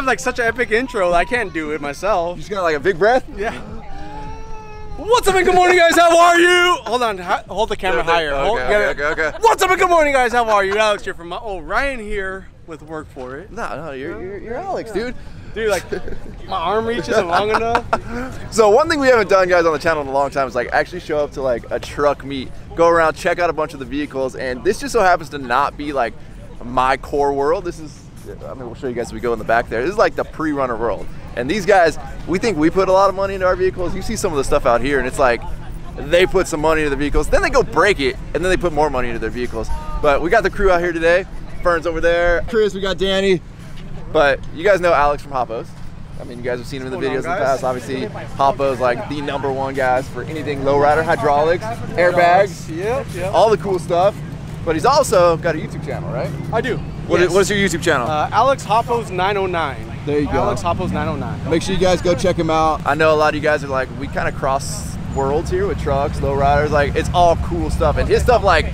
have like such an epic intro. I can't do it myself. You just got like a big breath? Yeah. What's up and good morning, guys? How are you? Hold on, hold the camera higher. Okay, Hold- okay, yeah. okay, okay. What's up and good morning, guys? How are you? Alex here from my. Oh, Ryan here with work for it. No, no, you're, you're, you're Alex, dude. Dude, like my arm reach isn't long enough. So one thing we haven't done, guys, on the channel in a long time is like actually show up to like a truck meet, go around, check out a bunch of the vehicles, and this just so happens to not be like my core world. This is, I mean, we'll show you guys as we go in the back there. This is like the pre-runner world, and these guys, we think we put a lot of money into our vehicles. You see some of the stuff out here, and it's like they put some money into the vehicles, then they go break it, and then they put more money into their vehicles. But we got the crew out here today. Fern's over there. Chris, we got Danny. But you guys know Alex from Hoppos. I mean, you guys have seen him in the videos in the past. Obviously, Hoppo's like the number one guys for anything lowrider, hydraulics, airbags, Yep, yep. all the cool stuff. But he's also got a YouTube channel, right? I do. What Yes. is- what's your YouTube channel? Uh, Alex Hoppos 909. There you go. Alex Hoppos 909. Make sure you guys go check him out. I know a lot of you guys are like, we kind of cross worlds here with trucks, lowriders. Like, it's all cool stuff. And his stuff, like,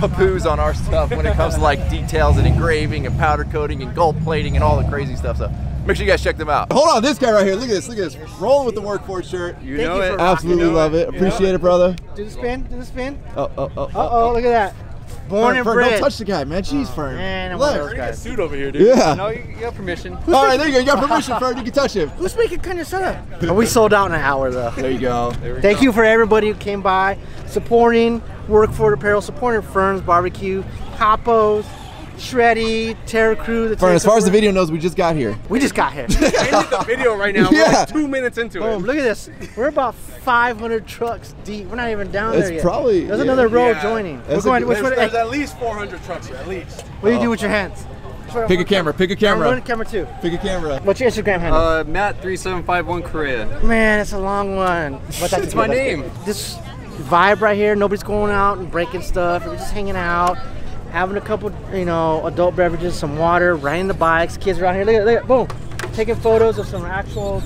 poo-poos on our stuff when it comes to, like, details and engraving and powder coating and gold plating and all the crazy stuff. So make sure you guys check them out. Hold on, this guy right here. Look at this. Look at this. Rolling with the workforce shirt. You Thank know you it. Absolutely You know love it. Appreciate it, brother. Do the spin, do the spin. Oh, oh, oh. Uh oh, look at that. Born Fern, and Fern, bred. don't touch the guy, man. Jeez, oh, Fern. man, I'm one of Relax. those guys. Suit over here, dude. Yeah. No, you, you have permission. All right, there you go. You got permission, Fern. You can touch him. Who's making kind of setup? Oh, we sold out in an hour though? There you go. Thank you for everybody who came by, supporting Work for Apparel, supporting Ferns Barbecue, Hoppos, Shreddy, Terra Crew. The Fern, as far as the video knows, we just got here. we just got here. End the video right now. We're Yeah. like two minutes into Boom! it. Look at this. We're about 500 trucks deep. We're not even down It's there yet. probably- There's yeah. another row Yeah. joining. We're That's a going. good- Which There's, one? there's Hey, at least 400 trucks here, at least. what do you do with your hands? Pick a camera. Pick a I'm camera. running camera two. Pick a camera. What's your Instagram handle? Uh, Matt3751 Korea. Man, it's a long one. But that's It's my that's name. good. This vibe right here, nobody's going out and breaking stuff. We're just hanging out, having a couple, you know, adult beverages, some water, riding the bikes. Kids around here. Look at, look at, boom, taking photos of some actual.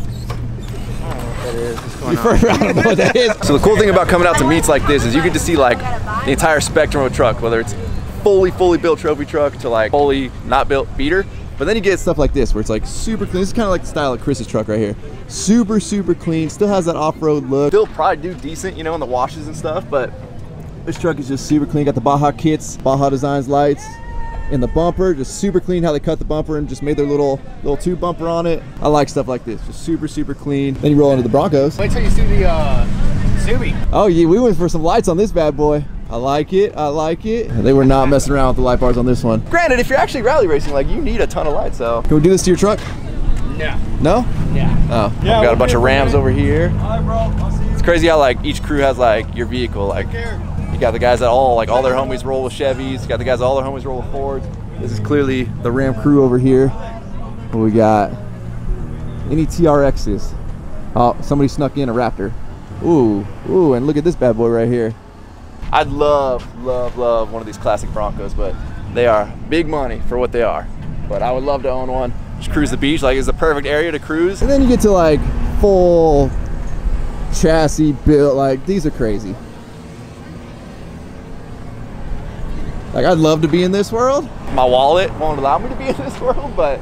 I don't know what that is. What's going on? I don't know what that is. So the cool thing about coming out to meets like this is you get to see like the entire spectrum of a truck, whether it's fully, fully built trophy truck to like fully not built beater. But then you get stuff like this where it's like super clean. This is kind of like the style of Chris's truck right here. Super, super clean. Still has that off-road look. Still probably do decent, you know, in the washes and stuff, but this truck is just super clean. Got the Baja kits, Baja Designs lights in the bumper. Just super clean how they cut the bumper and just made their little little tube bumper on it. I like stuff like this. Just super, super clean. Then you roll into the Broncos. Wait till you see the uh, Zuby. Oh yeah, we went for some lights on this bad boy. I like it. I like it. They were not messing around with the light bars on this one. Granted, if you're actually rally racing, like you need a ton of lights. So can we do this to your truck? Yeah. No? Yeah. Oh, Yeah, we got a bunch of Rams over here. Alright, bro. I'll see you. It's crazy how like each crew has like your vehicle. Like you got the guys that all like all their homies roll with Chevys. You got the guys all their homies roll with Fords. This is clearly the Ram crew over here. What we got? Any TRXs? Oh, somebody snuck in a Raptor. Ooh, ooh, and look at this bad boy right here. I'd love, love, love one of these classic Broncos, but they are big money for what they are. But I would love to own one. Just cruise the beach, like it's the perfect area to cruise. And then you get to like full chassis built, like these are crazy. Like I'd love to be in this world. My wallet won't allow me to be in this world, but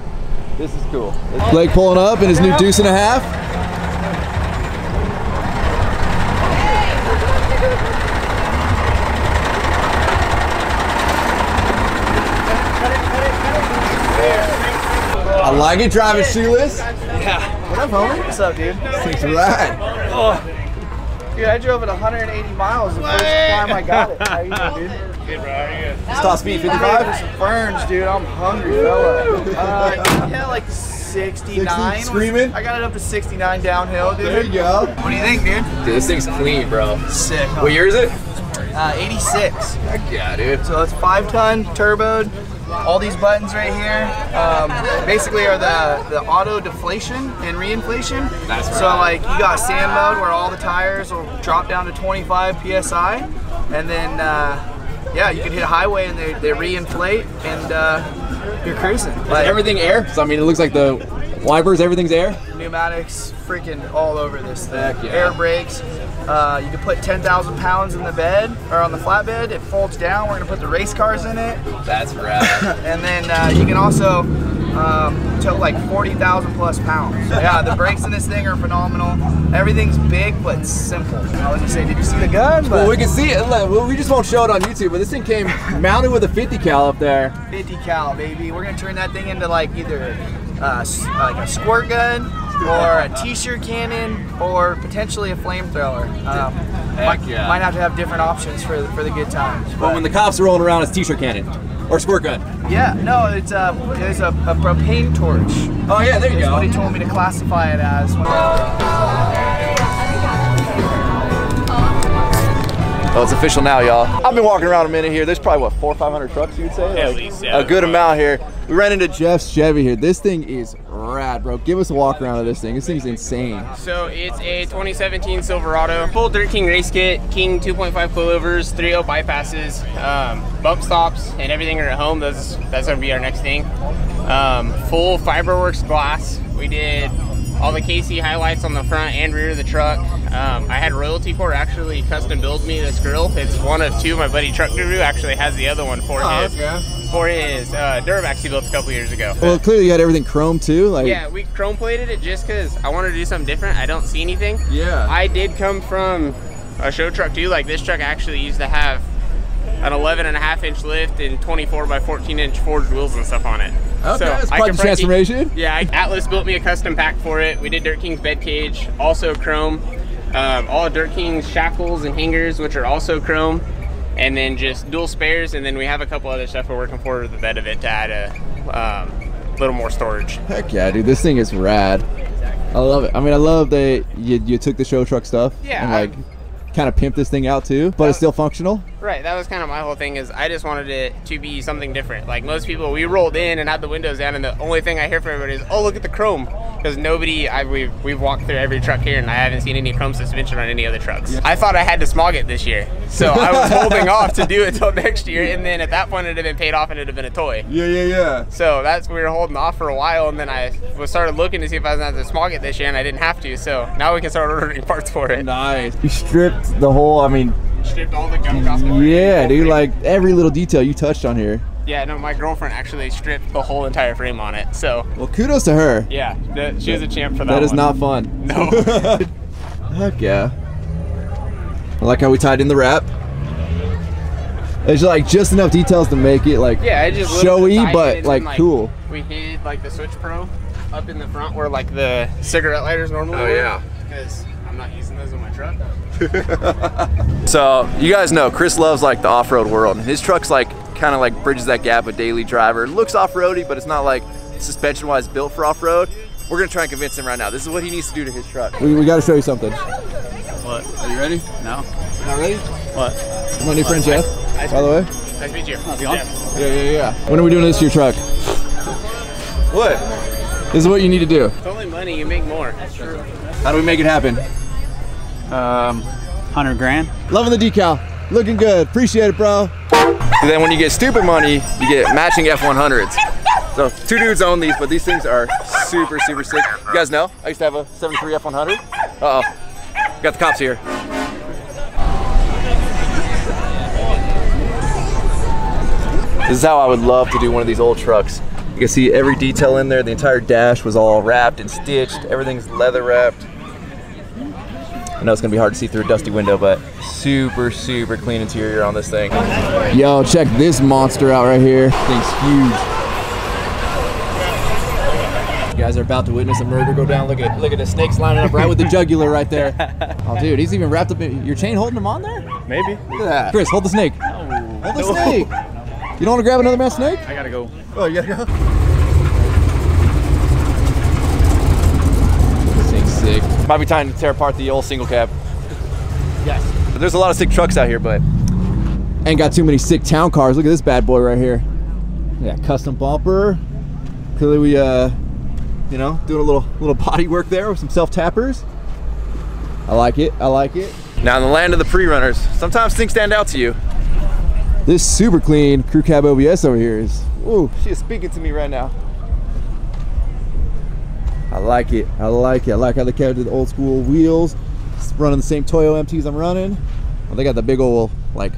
this is cool. Blake pulling up in his new deuce and a half. I like it driving shoeless. Yeah. What up, homie? What's up, dude? Things rad. Oh. Dude, I drove it 180 miles the first time I got it. How you doing, dude? Good, bro. How you It's top speed I'm ready for 55. some ferns, dude. I'm hungry, fella. Uh, yeah, like 69. 60, screaming? I got it up to 69 downhill, dude. There you go. What do you think, dude? Dude, this thing's clean, bro. Sick. huh? What year is it? Uh, 86. Heck yeah, dude. So it's five ton turboed. All these buttons right here um, basically are the, the auto deflation and reinflation. That's So like you got sand mode where all the tires will drop down to 25 psi, and then uh, yeah, you can hit a highway and they, they reinflate and uh, you're cruising. Like Everything air. So I mean, it looks like the wipers, everything's air. pneumatics freaking all over this thing. Yeah. Air brakes. Uh, you can put 10,000 pounds in the bed or on the flatbed. It folds down. We're gonna put the race cars in it. That's rad. and then uh, you can also um, to like 40,000 plus pounds. Yeah, the brakes in this thing are phenomenal. Everything's big but simple. I was gonna say, did you see the gun? But Well, we can see it. Well, We just won't show it on YouTube, but this thing came mounted with a 50 cal up there. 50 cal, baby. We're gonna turn that thing into like either uh, like a squirt gun or a t-shirt cannon or potentially a flamethrower. Um, might, yeah. might have to have different options for the, for the good times. But when the cops are rolling around, it's t-shirt cannon or squirt gun. yeah, no, it's a it's a, a propane torch. Oh yeah, there you Is what he go. told me to classify it as. Oh, it's official now, y'all. I've been walking around a minute here. There's probably what four, or five hundred trucks, you'd say. At Like, least, yeah. A good amount here. We ran into Jeff's Chevy here. This thing is rad, bro. Give us a walk around of this thing. This thing's insane. So it's a 2017 Silverado, full Dirt King race kit, King 2.5 coilovers, 3.0 bypasses, um, bump stops, and everything are at home. Those that's gonna be our next thing. Um, full Fiberwerx glass. We did all the KC HiLiTES on the front and rear of the truck. Um, I had Royalty Core actually custom build me this grill. It's one of two. My buddy Truck Guru actually has the other one for Oh, his okay. for his uh, Duramax he built a couple years ago. Well, clearly you had everything chrome too. Like Yeah, we chrome plated it just because I wanted to do something different. I don't see anything. Yeah. I did come from a show truck too. Like this truck actually used to have an 11 and a half inch lift and 24 by 14 inch forged wheels and stuff on it. Okay, that's I quite the transformation. Yeah, I- Atlas built me a custom pack for it. We did Dirt King's bed cage, also chrome. Um, all Dirt King's shackles and hangers, which are also chrome. And then just dual spares, and then we have a couple other stuff we're working for with the bed of it to add a um, little more storage. Heck yeah, dude. This thing is rad. I love it. I mean, I love that you, you took the show truck stuff Yeah, and like kind of pimped this thing out too, but it's still functional. Right, that was kind of my whole thing is I just wanted it to be something different. Like most people, we rolled in and had the windows down, and the only thing I hear from everybody is, "Oh, look at the chrome," because nobody, I we've we've walked through every truck here, and I haven't seen any chrome suspension on any other trucks. I thought I had to smog it this year, so I was holding off to do it till next year, and then at that point it'd have been paid off and it'd have been a toy. Yeah, yeah, yeah. So that's we were holding off for a while, and then I was started looking to see if I was gonna have to smog it this year, and I didn't have to. So now we can start ordering parts for it. Nice. You stripped the whole. I mean, Stripped all the gunk off the yeah, whole dude. thing. Like every little detail you touched on here. Yeah, no, my girlfriend actually stripped the whole entire frame on it. So Well, kudos to her. yeah, that, she was a champ for that. That is one. not fun. No. Heck yeah. I like how we tied in the wrap. There's like just enough details to make it like Yeah, I just showy, literally it but and like, cool. We hid like the Switch Pro up in the front where like the cigarette lighters normally. Oh, were, yeah. Because I'm not using those in my truck. So you guys know Chris loves like the off-road world. and His truck's like kind of like bridges that gap with daily driver. It looks off-roady, but it's not like suspension-wise built for off-road. We're gonna try and convince him right now. This is what he needs to do to his truck. We, we got to show you something. What? Are you ready? No. Not ready? What? My new friend Jeff. Nice, By the way. Nice to meet you. How's it going? Yeah, yeah, yeah. When are we doing this to your truck? What? This is what you need to do. It's only money. You make more. That's true. How do we make it happen? Um, hundred grand. Loving the decal. Looking good. Appreciate it, bro. Then when you get stupid money, you get matching F100s. So two dudes own these, but these things are super, super sick. You guys know? I used to have a 73 F100. Uh-oh. Got the cops here. This is how I would love to do one of these old trucks. You can see every detail in there. The entire dash was all wrapped and stitched. Everything's leather wrapped. I know it's gonna be hard to see through a dusty window, but super, super clean interior on this thing. Yo, check this monster out right here. Thing's huge. You guys are about to witness a murder go down. Look at look at the snakes lining up right with the jugular right there. Oh, dude, he's even wrapped up in your chain holding him on there. Maybe. Look at that. Chris, hold the snake. Hold the snake. You don't want to grab another man's snake? I gotta go. Oh, you gotta go. This thing's sick. Might be time to tear apart the old single cab. Yes. There's a lot of sick trucks out here, but ain't got too many sick town cars. Look at this bad boy right here. Yeah, custom bumper. Clearly we uh you know, doing a little little body work there with some self tappers. I like it. I like it. Now in the land of the pre-runners, sometimes things stand out to you. This super clean crew cab OBS over here is ooh, she is speaking to me right now. I like it. I like it. I like how they kept the old school wheels. It's running the same Toyo MTs I'm running. Well, they got the big old like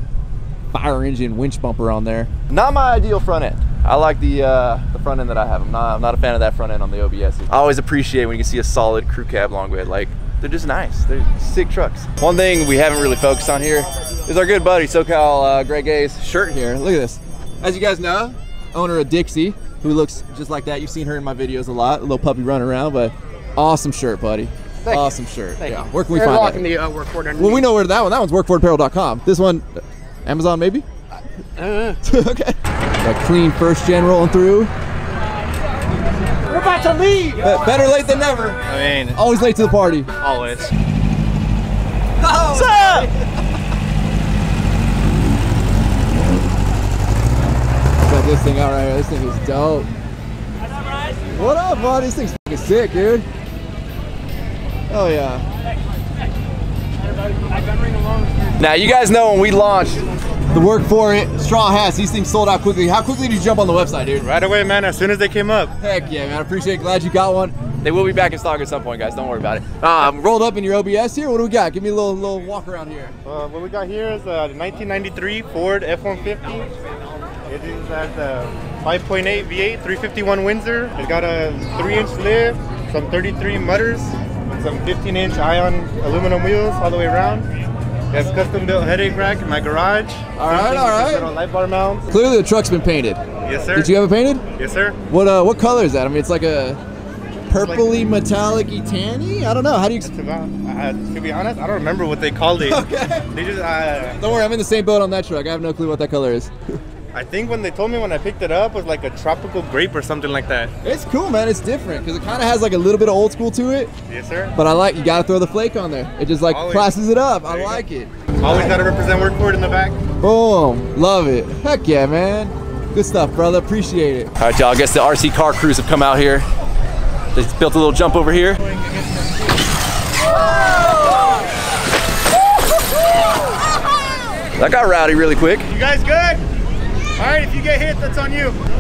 fire engine winch bumper on there. Not my ideal front end. I like the uh, the front end that I have. I'm not I'm not a fan of that front end on the OBS. I always appreciate when you can see a solid crew cab long bed. Like they're just nice. They're sick trucks. One thing we haven't really focused on here is our good buddy SoCal uh, Greg A's shirt here. Look at this. As you guys know, owner of Dixie, who looks just like that. You've seen her in my videos a lot. A little puppy running around, but awesome shirt, buddy. Thank you. awesome shirt. Thank yeah. you. Where can we They're find locking that? the uh, work. Well, we know where that one. That one's workforitapparel.com. This one, Amazon maybe. Uh, okay. That clean first gen rolling through. We're about to leave. Be- better late than never. I mean, Always late to the party. always. What's up? Check this thing out right here. This thing is dope. What up, bud? This thing's fucking sick, dude. Oh yeah. Now you guys know when we launched the work for it, straw hats. These things sold out quickly. How quickly did you jump on the website, dude? Right away, man. As soon as they came up. Heck yeah, man. I appreciate it. Glad you got one. They will be back in stock at some point, guys. Don't worry about it. Um, rolled up in your OBS here. What do we got? Give me a little little walk around here. Uh, what we got here is a 1993 Ford F-150. It is at the 5.8 V8, 351 Windsor. It's got a 3-inch lift, some 33 mutters, some 15-inch ion aluminum wheels all the way around. It has custom-built headache rack in my garage. All right, all right. Little light bar mounts. Clearly the truck's been painted. Yes, sir. Did you have it painted? Yes, sir. What uh what color is that? I mean it's like a purpley metallic tanny? I don't know. How do you To, be- uh, to be honest, I don't remember what they called it. Okay. They just, uh, Don't worry, I'm in the same boat on that truck. I have no clue what that color is. I think when they told me when I picked it up was like a tropical grape or something like that. It's cool, man. It's different because it kind of has like a little bit of old school to it. Yes, sir. But I like you got to throw the flake on there. It just like Always. classes it up. There I you go. like it. Always got to represent work for it in the back. Boom. Love it. Heck yeah, man. Good stuff, brother. Appreciate it. All right, y'all. I guess the RC car crews have come out here. They built a little jump over here. That got rowdy really quick. You guys good? All right, if you get hit, that's on you.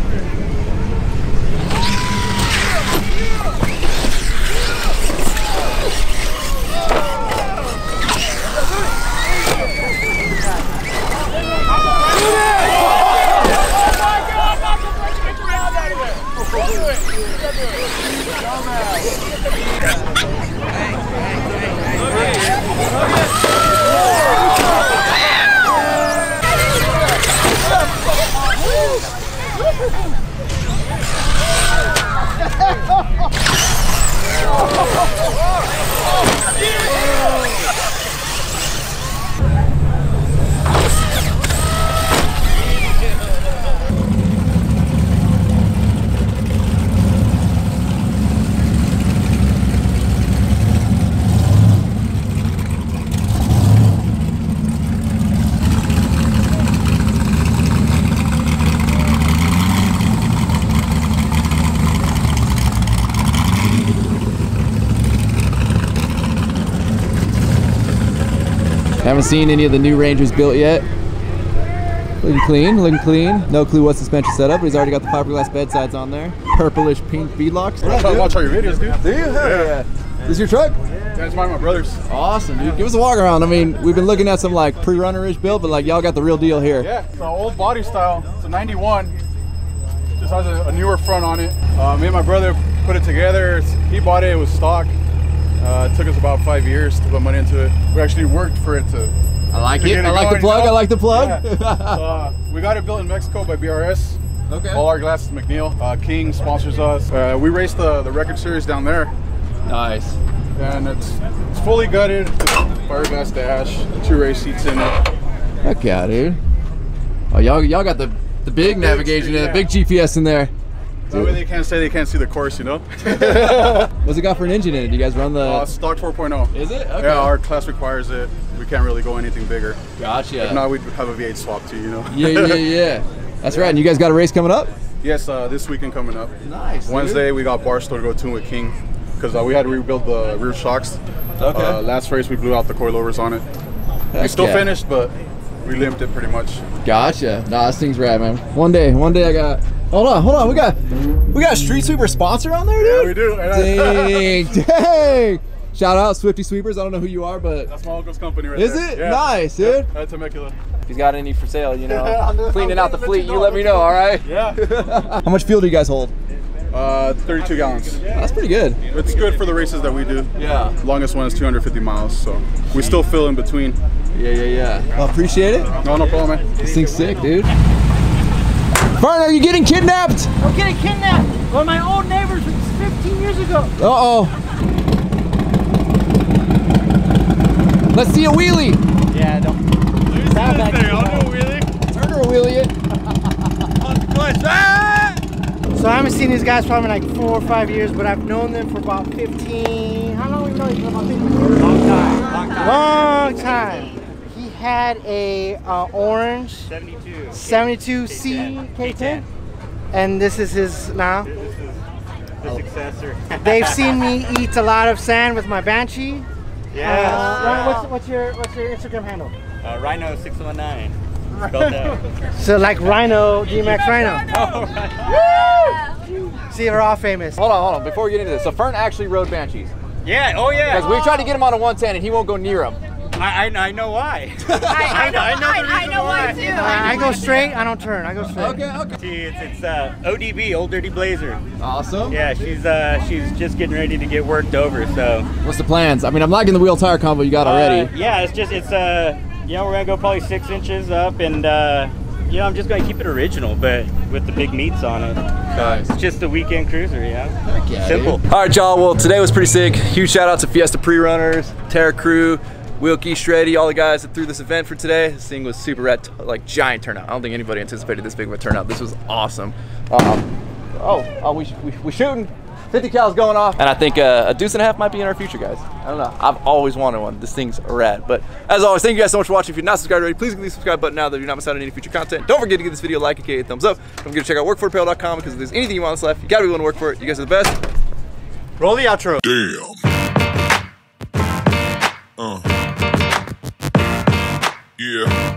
Haven't seen any of the new Rangers built yet. Looking clean, looking clean. No clue what suspension setup, but he's already got the fiberglass bedsides on there. Purplish pink beadlocks. I try to watch all your videos, dude. Do you? Hell yeah. This your truck? That's mine, and my brother's. Awesome, dude. Give us a walk around. I mean, we've been looking at some like pre-runner-ish build, but like y'all got the real deal here. Yeah, it's an old body style. It's a 91. Just has a, a newer front on it. Uh, me and my brother put it together. It's- He bought it. It was stock. Uh, it took us about five years to put money into it. We actually worked for it to. I like to it. I like the plug. I like the plug. We got it built in Mexico by BRS. okay. All our glasses McNeil. Uh, King sponsors us. Uh, we raced the, the record series down there, Nice. and it's it's fully gutted. Fiberglass dash, two race seats in it. Heck yeah, dude. Oh, y'all, y'all got the the big navigation, yeah. the big GPS in there. That way they can't say they can't see the course, you know. What's it got for an engine in it? Do you guys run the? Uh, stock 4.0. is it? Okay. Yeah, our class requires it. We can't really go anything bigger. Gotcha. If not, we'd have a V8 swap too, you know. yeah, yeah, yeah. That's right. And you guys got a race coming up? yes, uh, this weekend coming up. Nice. dude. Wednesday, we got Barstow to go tune with King because uh, we had to rebuild the rear shocks. Okay. Uh, last race, we blew out the coilovers on it. we still yeah. finished, but we limped it pretty much. Gotcha. Nah, this thing's rad, man. One day, one day I got. Hold on, hold on. We got, we got a Street Sweeper sponsor on there, Yeah, dude. we do. Dang, dang. Shout out Swifty Sweepers. I don't know who you are, but That's my uncle's company right is there. it Yeah. nice, dude? At Temecula. he's got any for sale, you know, cleaning out the fleet, you let me know, all right? Yeah. How much fuel do you guys hold? Uh, 32 gallons. That's pretty good. It's good for the races that we do. Yeah. Longest one is 250 miles, so we still fill in between. Yeah, yeah, yeah. Well, appreciate it. No, no problem, man. This thing's sick, dude. Fern, are you getting kidnapped? I'm getting kidnapped. One of my old neighbors 15 years ago. Uh oh. Let's see a wheelie. Yeah, don't. Sound back. Turn or wheelie it. So I haven't seen these guys probably like four or five years, but I've known them for about 15. How long have we known each other? About 15 years? Long time. Long time. Long time. He had a uh, orange 72. 72C K10, and this is his now. The successor. They've seen me eat a lot of sand with my Banshee. Yes. Uh, Ryan, what's, what's your what's your Instagram handle? Uh, Rhino 619. So like Rhino, DMAX Rhino. Oh, right. See, we're all famous. Hold on, hold on. Before we get into this, so Fern actually rode Banshees. Yeah, oh yeah. Because we tried to get him on a 110 and he won't go near him. I, I, I know why. I, I know, I know the I, I know why why. too. I, I go straight, I don't turn. I go straight. okay. okay. See, it's, it's uh, ODB, Old Dirty Blazer. Awesome. Yeah, she's uh, she's just getting ready to get worked over. So What's the plans? I mean, I'm liking the wheel tire combo you got already. Uh, yeah, it's just it's uh, you know, we're gonna go probably six inches up, and uh, you know, I'm just gonna keep it original, but with the big meats on it. Nice. It's just a weekend cruiser, yeah. yeah, Simple. All right, y'all. Well, today was pretty sick. Huge shout out to Fiesta pre-runners, Terra Crew, Wilkie, Shreddy, all the guys that threw this event for today. This thing was super rad, like giant turnout. I don't think anybody anticipated this big of a turnout. This was awesome. Um, oh, oh, we, we, we shooting. 50 cals going off. And I think uh, a deuce and a half might be in our future, guys. I don't know. I've always wanted one. This thing's rad. But as always, thank you guys so much for watching. If you're not subscribed already, please click the subscribe button now that you're not missing out on any future content. Don't forget to give this video a like, aka a thumbs up. Don't forget to check out workforapparel.com because if there's anything you want in this life, you gotta be willing to work for it. You guys are the best. Roll the outro. Damn. Uh. Yeah.